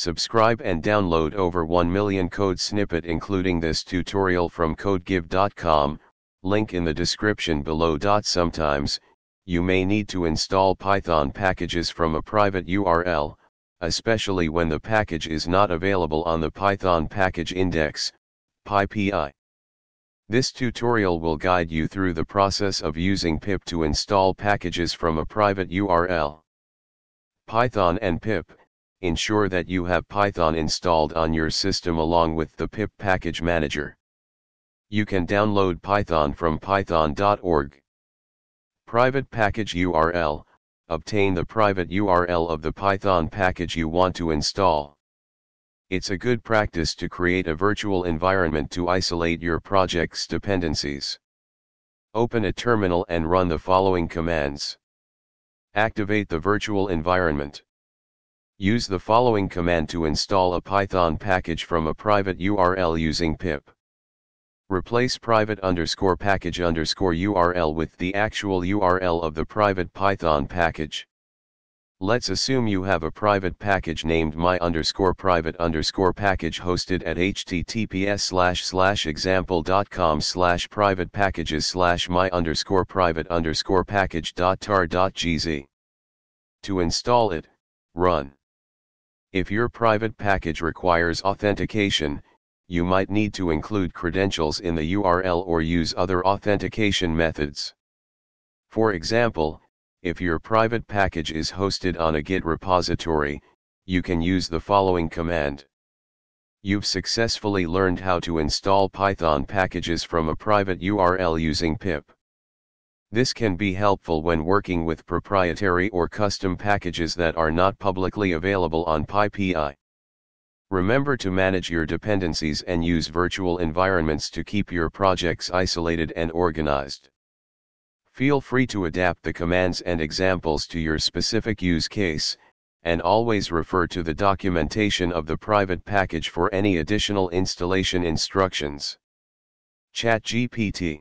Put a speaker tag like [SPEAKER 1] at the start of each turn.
[SPEAKER 1] Subscribe and download over 1 million code snippet including this tutorial from codegive.com, link in the description below. Sometimes, you may need to install Python packages from a private URL, especially when the package is not available on the Python package index, PyPI. This tutorial will guide you through the process of using pip to install packages from a private URL. Python and pip ensure that you have Python installed on your system along with the pip package manager. You can download Python from python.org. Private package URL, obtain the private URL of the Python package you want to install. It's a good practice to create a virtual environment to isolate your project's dependencies. Open a terminal and run the following commands. Activate the virtual environment. Use the following command to install a Python package from a private URL using pip. Replace private underscore package underscore URL with the actual URL of the private Python package. Let's assume you have a private package named my underscore private underscore package hosted at https slash slash example.com slash private packages slash my underscore private underscore package dot tar dot gz. To install it, run. If your private package requires authentication, you might need to include credentials in the URL or use other authentication methods. For example, if your private package is hosted on a Git repository, you can use the following command. You've successfully learned how to install Python packages from a private URL using pip. This can be helpful when working with proprietary or custom packages that are not publicly available on PyPI. Remember to manage your dependencies and use virtual environments to keep your projects isolated and organized. Feel free to adapt the commands and examples to your specific use case, and always refer to the documentation of the private package for any additional installation instructions. ChatGPT